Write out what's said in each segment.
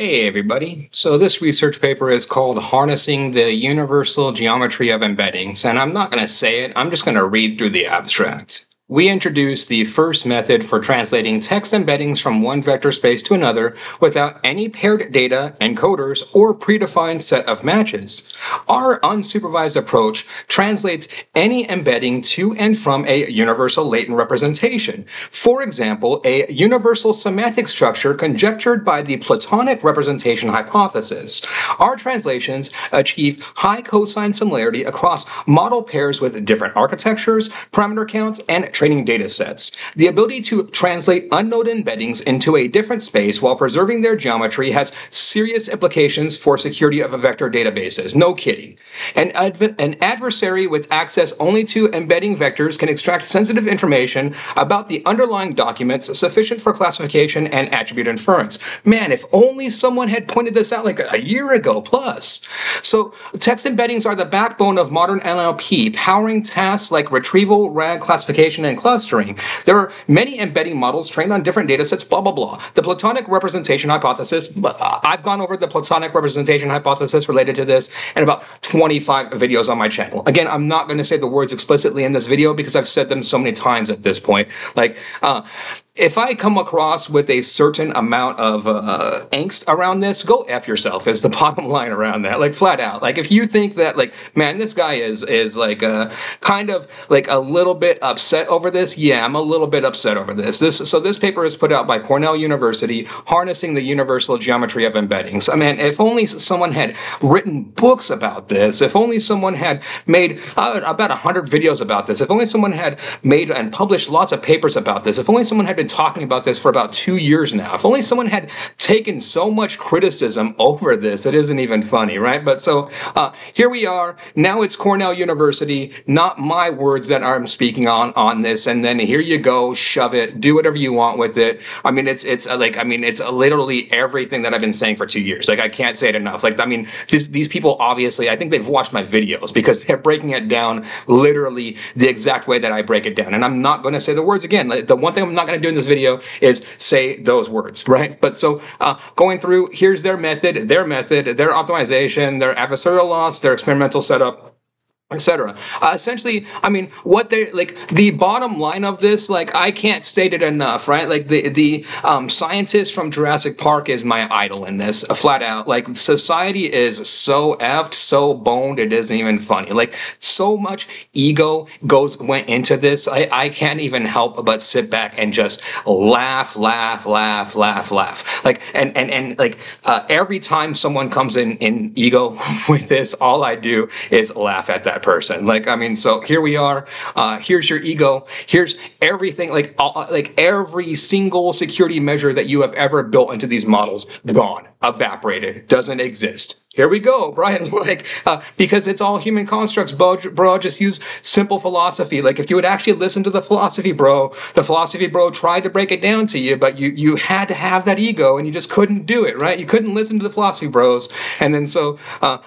Hey everybody. So this research paper is called Harnessing the Universal Geometry of Embeddings, and I'm not going to say it, I'm just going to read through the abstract we introduced the first method for translating text embeddings from one vector space to another without any paired data, encoders, or predefined set of matches. Our unsupervised approach translates any embedding to and from a universal latent representation. For example, a universal semantic structure conjectured by the Platonic representation hypothesis. Our translations achieve high cosine similarity across model pairs with different architectures, parameter counts, and training data sets. The ability to translate unknown embeddings into a different space while preserving their geometry has serious implications for security of a vector databases. No kidding. An, adv- an adversary with access only to embedding vectors can extract sensitive information about the underlying documents sufficient for classification and attribute inference. Man, if only someone had pointed this out like a year ago plus. So text embeddings are the backbone of modern NLP, powering tasks like retrieval, RAG classification, and clustering. There are many embedding models trained on different data sets, blah, blah, blah. The Platonic representation hypothesis, uh, I've gone over the Platonic representation hypothesis related to this in about 25 videos on my channel. Again, I'm not going to say the words explicitly in this video because I've said them so many times at this point. Like, uh, if I come across with a certain amount of uh, angst around this, go f yourself. Is the bottom line around that? Like flat out. Like if you think that, like, man, this guy is is like uh, kind of like a little bit upset over this. Yeah, I'm a little bit upset over this. This so this paper is put out by Cornell University, harnessing the universal geometry of embeddings. I mean, if only someone had written books about this. If only someone had made uh, about hundred videos about this. If only someone had made and published lots of papers about this. If only someone had been talking about this for about two years now. If only someone had taken so much criticism over this, it isn't even funny, right? But so uh, here we are. Now it's Cornell University, not my words that I'm speaking on on this. And then here you go, shove it, do whatever you want with it. I mean, it's it's uh, like I mean, it's literally everything that I've been saying for two years. Like I can't say it enough. Like I mean, this, these people obviously, I think they've watched my videos because they're breaking it down literally the exact way that I break it down. And I'm not going to say the words again. The one thing I'm not going to do in this video is say those words, right? But so uh, going through, here's their method, their method, their optimization, their adversarial loss, their experimental setup, etc. Uh, essentially, I mean, what they're like the bottom line of this, like I can't state it enough, right? Like the the um, scientist from Jurassic Park is my idol in this, uh, flat out. Like society is so effed, so boned, it isn't even funny. Like so much ego goes went into this. I I can't even help but sit back and just laugh, laugh, laugh, laugh, laugh. Like and and and like uh, every time someone comes in in ego with this, all I do is laugh at that person. Like, I mean, so here we are. Uh, here's your ego. Here's everything, like, all, like every single security measure that you have ever built into these models, gone, evaporated, doesn't exist. Here we go, Brian. Like, uh, because it's all human constructs, bro, bro. Just use simple philosophy. Like, if you would actually listen to the philosophy, bro, the philosophy, bro, tried to break it down to you, but you you had to have that ego, and you just couldn't do it, right? You couldn't listen to the philosophy, bros, and then so. Uh,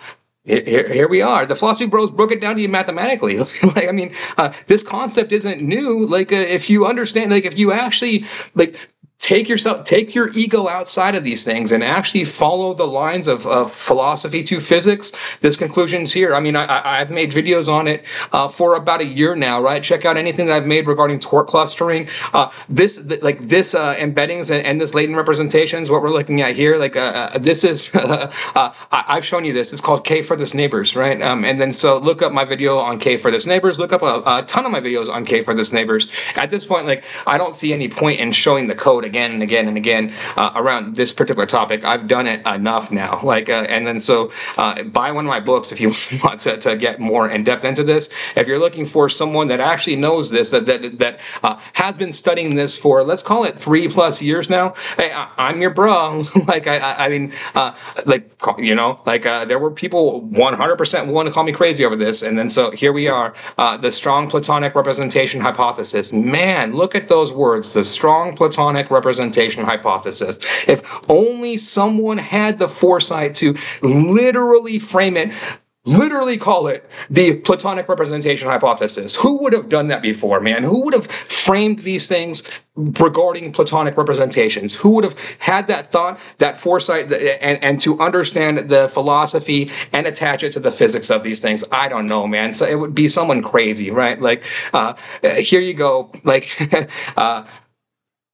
here, here we are. The philosophy bros broke it down to you mathematically. like, I mean, uh, this concept isn't new. Like, uh, if you understand, like, if you actually like take yourself take your ego outside of these things and actually follow the lines of, of philosophy to physics. This conclusion's here. I mean I, have made videos on it uh, for about a year now right? Check out anything that i've made regarding torque clustering. Uh, this th- like this uh, embeddings and, and, this latent representations what we're looking at here like uh, uh, this is uh, i've shown you this. It's called k furthest neighbors right? Um, and then so look up my video on k furthest neighbors. Look up a, a ton of my videos on k furthest neighbors. At this point like i don't see any point in showing the code again and again and again uh, around this particular topic. I've done it enough now. Like, uh, and then so uh, buy one of my books if you want to, to get more in depth into this. If you're looking for someone that actually knows this, that that that uh, has been studying this for let's call it three plus years now. Hey, I, am your bro. like, I, I, I mean, uh, like you know, like uh, there were people 100% want to call me crazy over this, and then so here we are, the strong Platonic representation hypothesis. Man, look at those words, the strong Platonic representation hypothesis. If only someone had the foresight to literally frame it literally call it the Platonic representation hypothesis. Who would have done that before, man? Who would have framed these things regarding Platonic representations? Who would have had that thought, that foresight, and, and to understand the philosophy and attach it to the physics of these things? I don't know, man. So it would be someone crazy, right? Like, uh, here you go. Like, uh,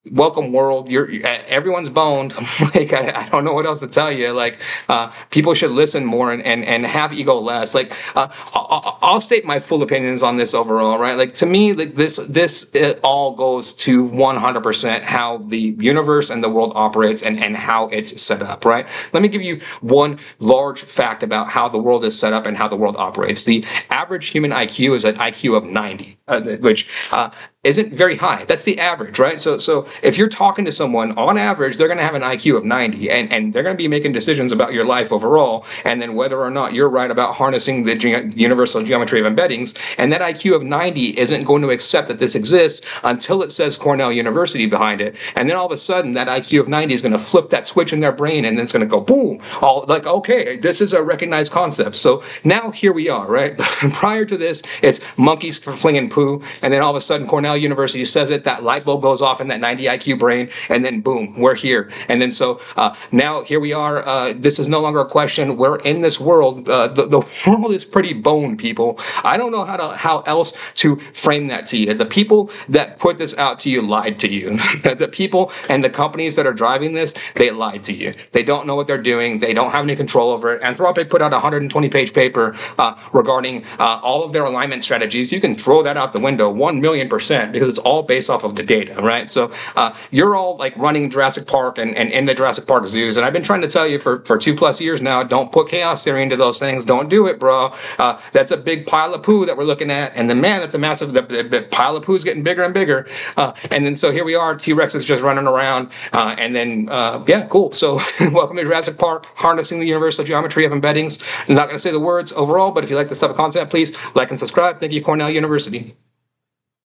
welcome world you're everyone's boned. Like I, I, don't know what else to tell you. Like uh, people should listen more and, and, and have ego less. Like uh, I'll, I'll, state my full opinions on this overall right? Like to me like this this it all goes to 100% how the universe and the world operates and and how it's set up right? Let me give you one large fact about how the world is set up and how the world operates. The average human iq is an iq of 90 uh, which uh, isn't very high. That's the average, right? So, so if you're talking to someone, on average, they're going to have an IQ of 90, and, and they're going to be making decisions about your life overall, and then whether or not you're right about harnessing the ge- universal geometry of embeddings. And that IQ of 90 isn't going to accept that this exists until it says Cornell University behind it. And then all of a sudden, that IQ of 90 is going to flip that switch in their brain, and then it's going to go boom, all like, okay, this is a recognized concept. So now here we are, right? Prior to this, it's monkeys flinging poo, and then all of a sudden, Cornell Cornell University says it, that light bulb goes off in that 90 IQ brain, and then boom, we're here. And then so uh, now here we are. Uh, this is no longer a question. We're in this world. Uh, the, the world is pretty bone, people. I don't know how to how else to frame that to you. The people that put this out to you lied to you. the people and the companies that are driving this, they lied to you. They don't know what they're doing. They don't have any control over it. Anthropic put out a 120 page paper uh, regarding uh, all of their alignment strategies. You can throw that out the window, one million percent because it's all based off of the data, right? So uh, you're all like running Jurassic Park and, and in the Jurassic Park zoos, and I've been trying to tell you for, for two plus years now, don't put chaos theory into those things. Don't do it, bro. Uh, that's a big pile of poo that we're looking at, and then man, it's a massive. The, the, the pile of poo is getting bigger and bigger, uh, and then so here we are. T Rex is just running around, uh, and then uh, yeah, cool. So welcome to Jurassic Park, harnessing the universal geometry of embeddings. I'm not going to say the words overall, but if you like this type of content, please like and subscribe. Thank you, Cornell University.